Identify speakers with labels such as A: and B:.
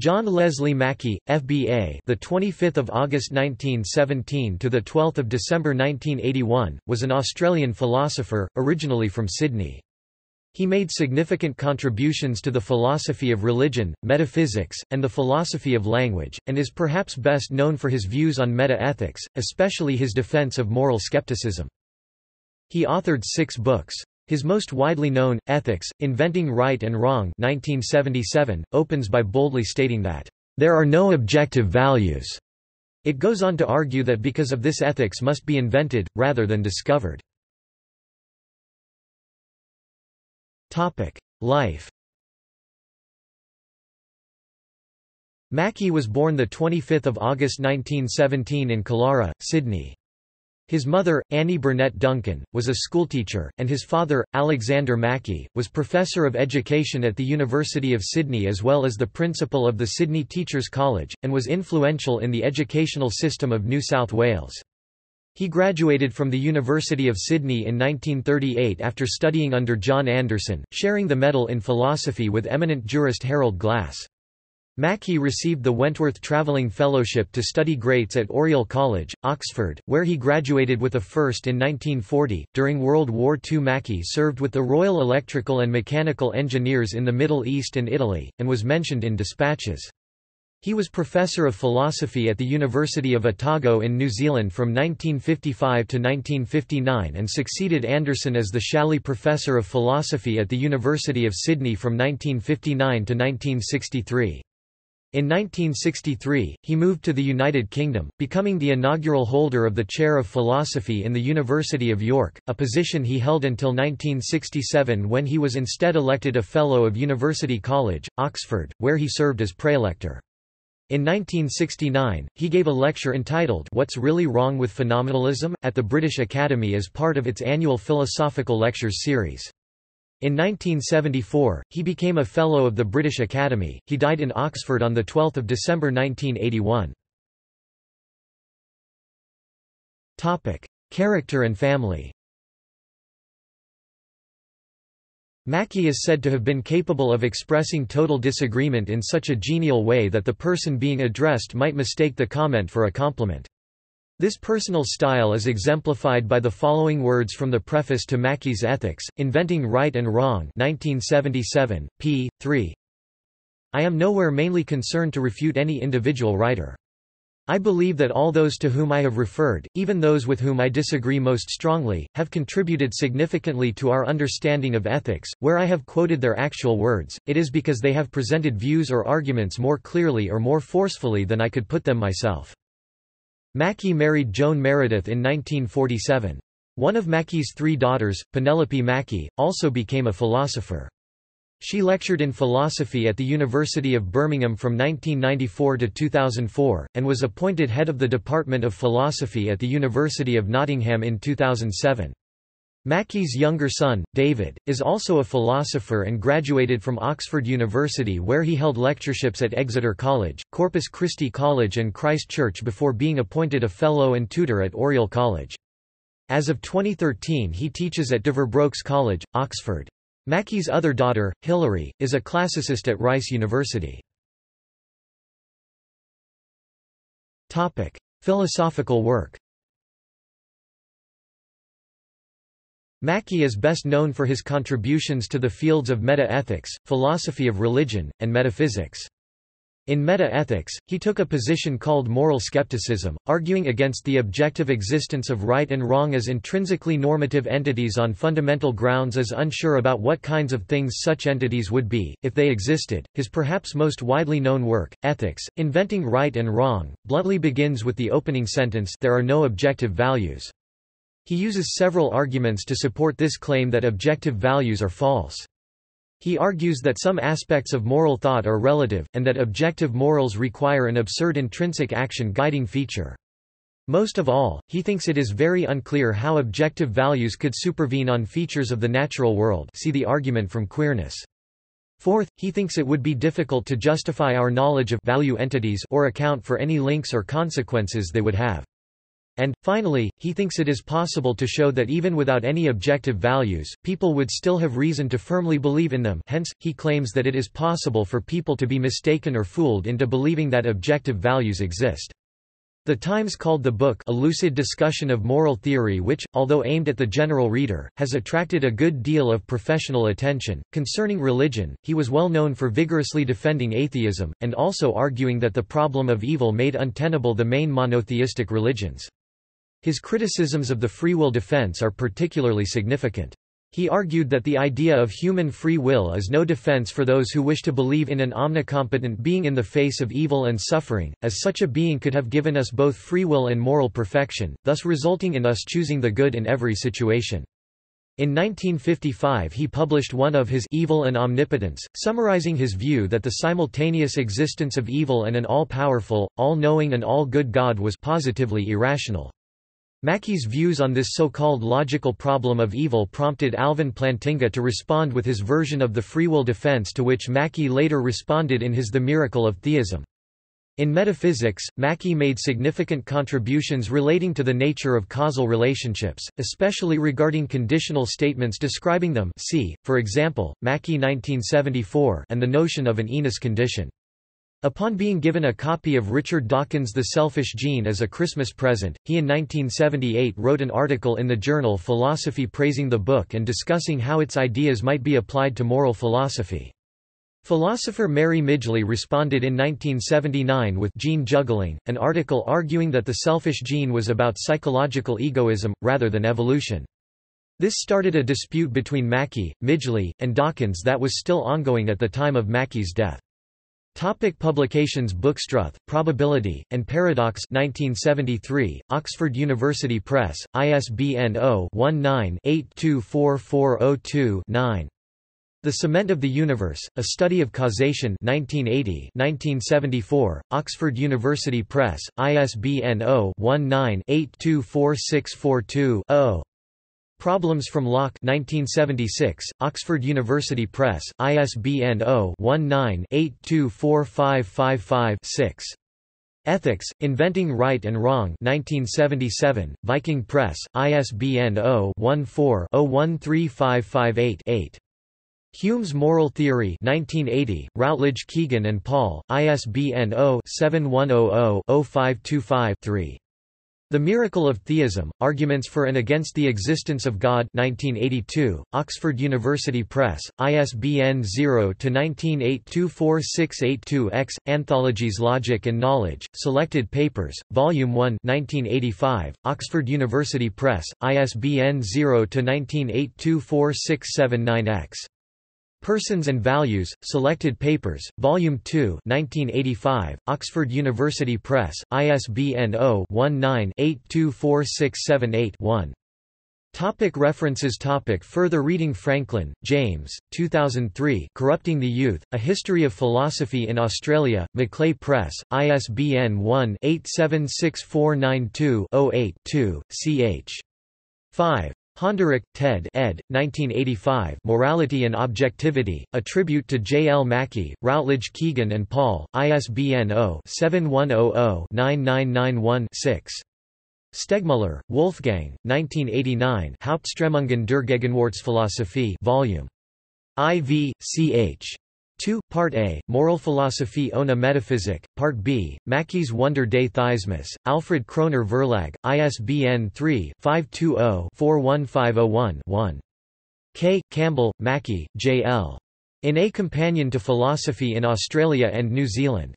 A: John Leslie Mackie, FBA, the 25th of August 1917 to the 12th of December 1981, was an Australian philosopher, originally from Sydney. He made significant contributions to the philosophy of religion, metaphysics, and the philosophy of language, and is perhaps best known for his views on meta-ethics, especially his defense of moral skepticism. He authored six books. His most widely known, Ethics, Inventing Right and Wrong 1977, opens by boldly stating that, "...there are no objective values." It goes on to argue that because of this ethics must be invented, rather than discovered. Life Mackie was born 25 August 1917 in Killara, Sydney. His mother, Annie Burnett Duncan, was a schoolteacher, and his father, Alexander Mackie, was Professor of Education at the University of Sydney as well as the principal of the Sydney Teachers College, and was influential in the educational system of New South Wales. He graduated from the University of Sydney in 1938 after studying under John Anderson, sharing the medal in philosophy with eminent jurist Harold Glass. Mackie received the Wentworth Travelling Fellowship to study greats at Oriel College, Oxford, where he graduated with a first in 1940. During World War II, Mackie served with the Royal Electrical and Mechanical Engineers in the Middle East and Italy, and was mentioned in dispatches. He was Professor of Philosophy at the University of Otago in New Zealand from 1955 to 1959 and succeeded Anderson as the Challis Professor of Philosophy at the University of Sydney from 1959 to 1963. In 1963, he moved to the United Kingdom, becoming the inaugural holder of the Chair of Philosophy in the University of York, a position he held until 1967 when he was instead elected a Fellow of University College, Oxford, where he served as praelector. In 1969, he gave a lecture entitled What's Really Wrong with Phenomenalism? at the British Academy as part of its annual Philosophical Lectures series. In 1974, he became a Fellow of the British Academy. He died in Oxford on 12 December 1981. Character and family Mackie is said to have been capable of expressing total disagreement in such a genial way that the person being addressed might mistake the comment for a compliment. This personal style is exemplified by the following words from the preface to Mackie's Ethics, Inventing Right and Wrong 1977, p. 3 I am nowhere mainly concerned to refute any individual writer. I believe that all those to whom I have referred, even those with whom I disagree most strongly, have contributed significantly to our understanding of ethics. Where I have quoted their actual words, it is because they have presented views or arguments more clearly or more forcefully than I could put them myself. Mackie married Joan Meredith in 1947. One of Mackie's three daughters, Penelope Mackie, also became a philosopher. She lectured in philosophy at the University of Birmingham from 1994 to 2004, and was appointed head of the Department of Philosophy at the University of Nottingham in 2007. Mackie's younger son, David, is also a philosopher and graduated from Oxford University where he held lectureships at Exeter College, Corpus Christi College and Christ Church before being appointed a Fellow and tutor at Oriel College. As of 2013 he teaches at Deverbrooks College, Oxford. Mackie's other daughter, Hilary, is a classicist at Rice University. Philosophical work Mackie is best known for his contributions to the fields of meta-ethics, philosophy of religion, and metaphysics. In meta-ethics, he took a position called moral skepticism, arguing against the objective existence of right and wrong as intrinsically normative entities on fundamental grounds as unsure about what kinds of things such entities would be, if they existed. His perhaps most widely known work, Ethics, Inventing Right and Wrong, bluntly begins with the opening sentence there are no objective values. He uses several arguments to support this claim that objective values are false. He argues that some aspects of moral thought are relative, and that objective morals require an absurd intrinsic action guiding feature. Most of all, he thinks it is very unclear how objective values could supervene on features of the natural world see the argument from queerness. Fourth, he thinks it would be difficult to justify our knowledge of value entities or account for any links or consequences they would have. And, finally, he thinks it is possible to show that even without any objective values, people would still have reason to firmly believe in them hence, he claims that it is possible for people to be mistaken or fooled into believing that objective values exist. The Times called the book a lucid discussion of moral theory which, although aimed at the general reader, has attracted a good deal of professional attention. Concerning religion, he was well known for vigorously defending atheism, and also arguing that the problem of evil made untenable the main monotheistic religions. His criticisms of the free will defense are particularly significant. He argued that the idea of human free will is no defense for those who wish to believe in an omnicompetent being in the face of evil and suffering, as such a being could have given us both free will and moral perfection, thus resulting in us choosing the good in every situation. In 1955 he published one of his Evil and Omnipotence, summarizing his view that the simultaneous existence of evil and an all-powerful, all-knowing and all-good God was positively irrational. Mackie's views on this so-called logical problem of evil prompted Alvin Plantinga to respond with his version of the free will defense to which Mackie later responded in his The Miracle of Theism. In metaphysics, Mackie made significant contributions relating to the nature of causal relationships, especially regarding conditional statements describing them see, for example, Mackie 1974 and the notion of an INUS condition. Upon being given a copy of Richard Dawkins' The Selfish Gene as a Christmas present, he in 1978 wrote an article in the journal Philosophy praising the book and discussing how its ideas might be applied to moral philosophy. Philosopher Mary Midgley responded in 1979 with Gene Juggling, an article arguing that the selfish gene was about psychological egoism, rather than evolution. This started a dispute between Mackie, Midgley, and Dawkins that was still ongoing at the time of Mackie's death. Topic publications Bookstruth, Probability, and Paradox 1973, Oxford University Press, ISBN 0-19-824402-9. The Cement of the Universe, A Study of Causation 1980 1974, Oxford University Press, ISBN 0-19-824642-0. Problems from Locke 1976, Oxford University Press, ISBN 0-19-824555-6. Ethics, Inventing Right and Wrong 1977, Viking Press, ISBN 0-14-013558-8. Hume's Moral Theory 1980, Routledge Kegan and Paul, ISBN 0-7100-0525-3. The Miracle of Theism, Arguments for and Against the Existence of God 1982, Oxford University Press, ISBN 0-19824682-X, Anthologies Logic and Knowledge, Selected Papers, Volume 1 1985, Oxford University Press, ISBN 0-19824679-X. Persons and Values, Selected Papers, Volume 2 1985, Oxford University Press, ISBN 0-19-824678-1. Topic references Topic Further reading Franklin, James, 2003 Corrupting the Youth, A History of Philosophy in Australia, Macleay Press, ISBN 1-876492-08-2, ch. 5. Honderich, Ted ed. 1985 Morality and Objectivity, A Tribute to J. L. Mackie, Routledge Kegan and Paul, ISBN 0-7100-9991-6. Stegmuller, Wolfgang, 1989 Hauptströmungen der Gegenwartsphilosophie Vol. IV, ch. 2, Part A, Moral Philosophie ohne Metaphysik, Part B, Mackie's Wunder des Theismus, Alfred Kroner Verlag, ISBN 3-520-41501-1. K. Campbell, Mackie, J. L. In A Companion to Philosophy in Australia and New Zealand,